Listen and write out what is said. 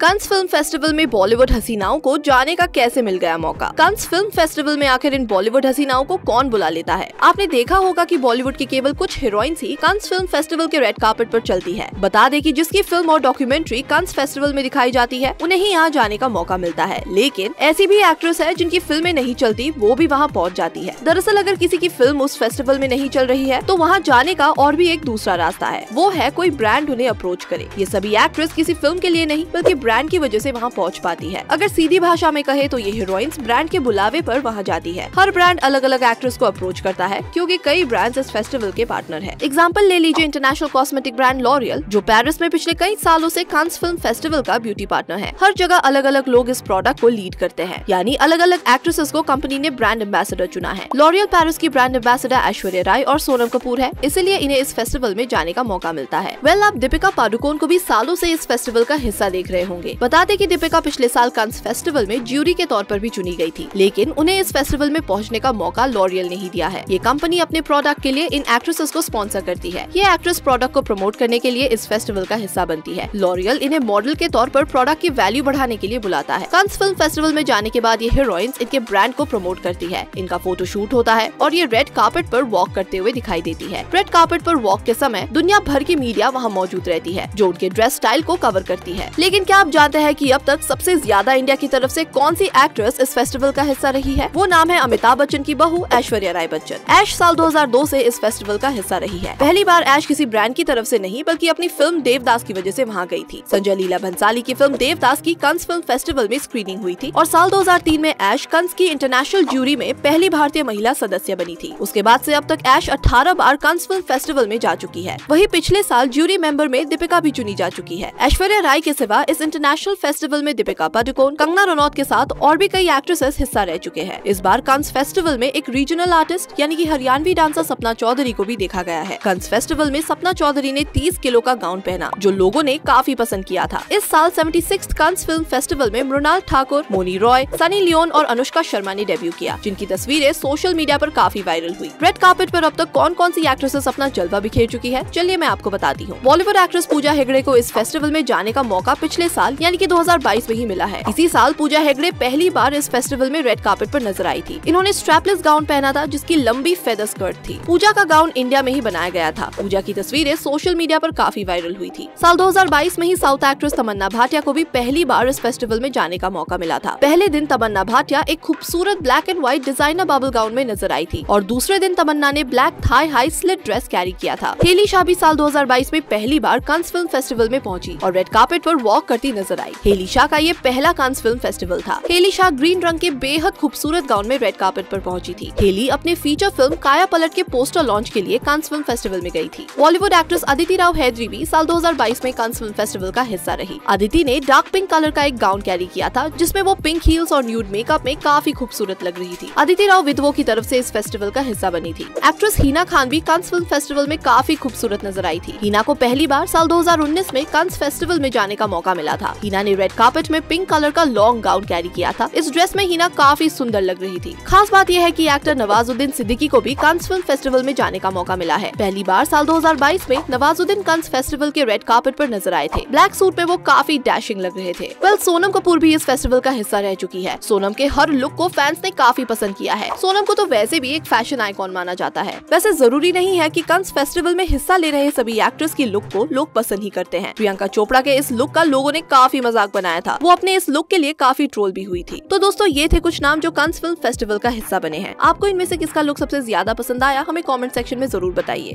Kans film festival में बॉलीवुड हसीनाओं को जाने का कैसे मिल गया मौका? कंस फ़िल्म फेस्टिवल में आखिर इन बॉलीवुड हसीनाओं को कौन बुला लेता है? आपने देखा होगा कि बॉलीवुड की केवल कुछ हीरोइंस ही कंस फ़िल्म फेस्टिवल के रेड कार्पेट पर चलती है। बता दें कि जिसकी फ़िल्म और डॉक्यूमेंट्री कंस फेस्टिवल में दिखाई जाती है, उन्हें ही यहाँ जाने का मौका मिलता है। लेकिन ऐसी भी एक्ट्रेस है जिनकी फ़िल्में नहीं चलती, वो भी वहाँ पहुँच जाती है। दरअसल अगर किसी की फ़िल्म उस फेस्टिवल में नहीं चल रही है तो वहाँ जाने का और भी एक दूसरा रास्ता है। वो है कोई ब्रांड उन्हें अप्रोच करे। ये सभी एक्ट्रेस किसी फ़िल्म के लिए नहीं, बल्कि ब्रांड की वजह से वहाँ पहुँच पाती है। अगर सीधी भाषा में कहे तो ये हीरोइंस ब्रांड के बुलावे पर वहाँ जाती है। हर ब्रांड अलग अलग एक्ट्रेस को अप्रोच करता है क्योंकि कई ब्रांड्स इस फेस्टिवल के पार्टनर है। एग्ज़ाम्पल ले लीजिए इंटरनेशनल कॉस्मेटिक ब्रांड लॉरियल जो पेरिस में पिछले कई सालों ऐसी कांस फ़िल्म फेस्टिवल का ब्यूटी पार्टनर है। हर जगह अलग अलग लोग इस प्रोडक्ट को लीड करते हैं। यानी अलग अलग एक्ट्रेसेस को कंपनी ने ब्रांड एम्बेसडर चुना है। लॉरियल पेरिस की ब्रांड एम्बेसडर ऐश्वर्या राय और सोनम कपूर है इसलिए इन्हें इस फेस्टिवल में जाने का मौका मिलता है। वेल well, आप दीपिका पादुकोण को भी सालों से इस फेस्टिवल का हिस्सा देख रहे होंगे। बता दें कि दीपिका पिछले साल कंस फेस्टिवल में ज्यूरी के तौर पर भी चुनी गई थी, लेकिन उन्हें इस फेस्टिवल में पहुँचने का मौका लॉरियल ने ही दिया है। ये कंपनी अपने प्रोडक्ट के लिए इन एक्ट्रेसेस को स्पॉन्सर करती है। ये एक्ट्रेस प्रोडक्ट को प्रमोट करने के लिए इस फेस्टिवल का हिस्सा बनती है। लॉरियल इन्हें मॉडल के तौर पर प्रोडक्ट की वैल्यू बढ़ाने के लिए बुलाता है। कंस फ़िल्म फेस्टिवल में जाने के बाद ये हीरोइंस इनके ब्रांड को प्रमोट करती है। इनका फ़ोटो शूट होता है और ये रेड कार्पेट पर वॉक करते हुए दिखाई देती है। रेड कार्पेट पर वॉक के समय दुनिया भर की मीडिया वहाँ मौजूद रहती है, जो उनके ड्रेस स्टाइल को कवर करती है। लेकिन क्या आप जानते हैं कि अब तक सबसे ज़्यादा इंडिया की तरफ़ से कौन सी एक्ट्रेस इस फेस्टिवल का हिस्सा रही है? वो नाम है अमिताभ बच्चन की बहू ऐश्वर्या राय बच्चन। ऐश साल 2002 से इस फेस्टिवल का हिस्सा रही है। पहली बार ऐश किसी ब्रांड की तरफ़ से नहीं, बल्कि अपनी फ़िल्म देवदास की वजह से वहाँ गई थी। संजय लीला भंसाली की फ़िल्म देवदास की कंस फ़िल्म फेस्टिवल में स्क्रीनिंग हुई थी और साल 2003 में ऐश कंस की इंटरनेशनल ज्यूरी में पहली भारतीय महिला सदस्य बनी थी। उसके बाद ऐसी अब तक ऐश 18 बार कंस फ़िल्म फेस्टिवल में जा चुकी है। वही पिछले साल ज्यूरी मेंबर में दीपिका भी चुनी जा चुकी है। ऐश्वर्या राय के सिवा इस इंटरनेशनल फेस्टिवल में दीपिका पादुकोण, कंगना रनौत के साथ और भी कई एक्ट्रेसेस हिस्सा रह चुके हैं। इस बार कंस फेस्टिवल में एक रीजनल आर्टिस्ट यानी कि हरियाणवी डांसर सपना चौधरी को भी देखा गया है। कंस फेस्टिवल में सपना चौधरी ने 30 किलो का गाउन पहना, जो लोगो ने काफ़ी पसंद किया था। इस साल seventy six Cannes film festival में मृणाल ठाकुर, मोनी रॉय, सनी लियोन और अनुष्का शर्मा ने डेब्यू किया, जिनकी तस्वीरें सोशल मीडिया आरोप काफ़ी वायरल हुई। रेड कार्पेट आरोप अब तक कौन कौन सी एक्ट्रेसेस अपना जलवा बिखेर चुकी है? चलिए मैं आपको बताती हूँ। बॉलीवुड एक्ट्रेस पूजा हेगड़े को इस फेस्टिवल में जाने का मौका पिछले यानी कि 2022 में ही मिला है। इसी साल पूजा हेगड़े पहली बार इस फेस्टिवल में रेड कार्पेट पर नज़र आई थी। इन्होंने स्ट्रैपलेस गाउन पहना था, जिसकी लंबी फेदर स्कर्ट थी। पूजा का गाउन इंडिया में ही बनाया गया था। पूजा की तस्वीरें सोशल मीडिया पर काफ़ी वायरल हुई थी। साल 2022 में ही साउथ एक्ट्रेस तमन्ना भाटिया को भी पहली बार इस फेस्टिवल में जाने का मौका मिला था। पहले दिन तमन्ना भाटिया एक खूबसूरत black and white designer bubble gown में नज़र आई थी और दूसरे दिन तमन्ना ने black thigh high slit dress carry किया था। हेली शाह भी साल 2022 में पहली बार कंस फ़िल्म फेस्टिवल में पहुँची और रेड कार्पेट पर वॉक करती नज़र आई। हेली शाह का ये पहला कांस फ़िल्म फेस्टिवल था। हेली शाह ग्रीन रंग के बेहद खूबसूरत गाउन में रेड कार्पेट पर पहुँची थी। हेली अपने फीचर फ़िल्म काया पलट के पोस्टर लॉन्च के लिए कांस फ़िल्म फेस्टिवल में गई थी। बॉलीवुड एक्ट्रेस अदिति राव हैदरी भी साल 2022 में कांस फ़िल्म फेस्टिवल का हिस्सा रही। अदिति ने डार्क पिंक कलर का एक गाउन कैरी किया था, जिसमें वो पिंक हील्स और न्यूड मेकअप में काफ़ी खूबसूरत लग रही थी। अदिति राव विधवो की तरफ़ ऐसी इस फेस्टिवल का हिस्सा बनी थी। एक्ट्रेस हिना खान भी कंस फ़िल्म फेस्टिवल में काफ़ी खूबसूरत नज़र आई थी। हिना को पहली बार साल 2019 में कंस फेस्टिवल में जाने का मौका मिला था। हिना ने रेड कार्पेट में पिंक कलर का लॉन्ग गाउन कैरी किया था। इस ड्रेस में हिना काफ़ी सुंदर लग रही थी। खास बात यह है कि एक्टर नवाजुद्दीन सिद्दीकी को भी कंस फ़िल्म फेस्टिवल में जाने का मौका मिला है। पहली बार साल 2022 में नवाजुद्दीन कंस फेस्टिवल के रेड कार्पेट पर नज़र आए थे। ब्लैक सूट में वो काफ़ी डैशिंग लग रहे थे। वेल सोनम कपूर भी इस फेस्टिवल का हिस्सा रह चुकी है। सोनम के हर लुक को फैंस ने काफ़ी पसंद किया है। सोनम को तो वैसे भी एक फ़ैशन आइकॉन माना जाता है। वैसे ज़रूरी नहीं है की कंस फेस्टिवल में हिस्सा ले रहे सभी एक्ट्रेस की लुक को लोग पसंद ही करते हैं। प्रियंका चोपड़ा के इस लुक का लोगों ने काफ़ी मज़ाक बनाया था। वो अपने इस लुक के लिए काफ़ी ट्रोल भी हुई थी। तो दोस्तों, ये थे कुछ नाम जो कंस फ़िल्म फेस्टिवल का हिस्सा बने हैं। आपको इनमें से किसका लुक सबसे ज़्यादा पसंद आया, हमें कमेंट सेक्शन में ज़रूर बताइए।